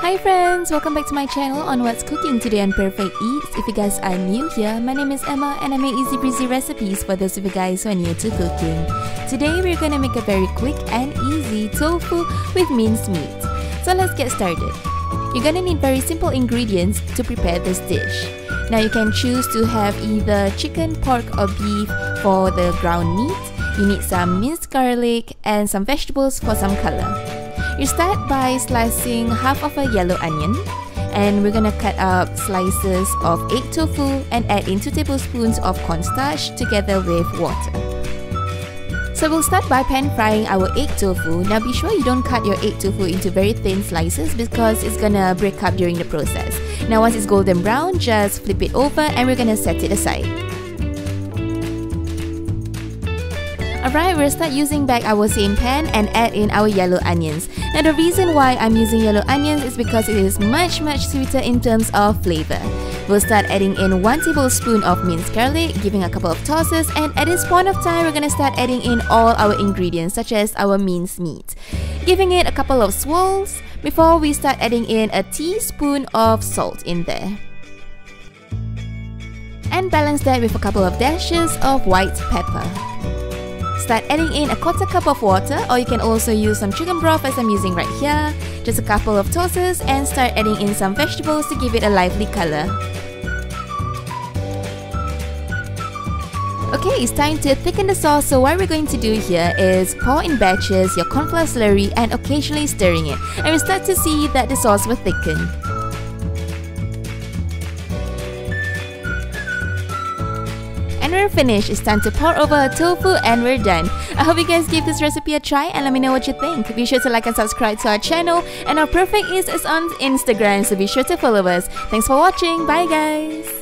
Hi friends, welcome back to my channel on What's Cooking today on Perfiqeats. If you guys are new here, my name is Emma and I make easy breezy recipes for those of you guys who are new to cooking. Today we're gonna make a very quick and easy tofu with minced meat. So let's get started. You're gonna need very simple ingredients to prepare this dish. Now you can choose to have either chicken, pork or beef for the ground meat. You need some minced garlic and some vegetables for some color. You start by slicing half of a yellow onion and we're gonna cut up slices of egg tofu and add in 2 tablespoons of cornstarch together with water. So we'll start by pan frying our egg tofu. Now be sure you don't cut your egg tofu into very thin slices because it's gonna break up during the process. Now once it's golden brown, just flip it over and we're gonna set it aside. Alright, we'll start using back our same pan and add in our yellow onions. Now the reason why I'm using yellow onions is because it is much much sweeter in terms of flavor. We'll start adding in 1 tablespoon of minced garlic, giving a couple of tosses and at this point of time we're gonna start adding in all our ingredients such as our minced meat. Giving it a couple of swirls before we start adding in a teaspoon of salt in there. And balance that with a couple of dashes of white pepper. Start adding in a quarter cup of water or you can also use some chicken broth as I'm using right here. Just a couple of tosses and start adding in some vegetables to give it a lively color. Okay, it's time to thicken the sauce so what we're going to do here is pour in batches your cornflour slurry and occasionally stirring it. And we start to see that the sauce will thicken. We're finished. It's time to pour over our tofu and we're done. I hope you guys give this recipe a try and let me know what you think. Be sure to like and subscribe to our channel and our Perfiqeats is on Instagram so be sure to follow us. Thanks for watching. Bye guys.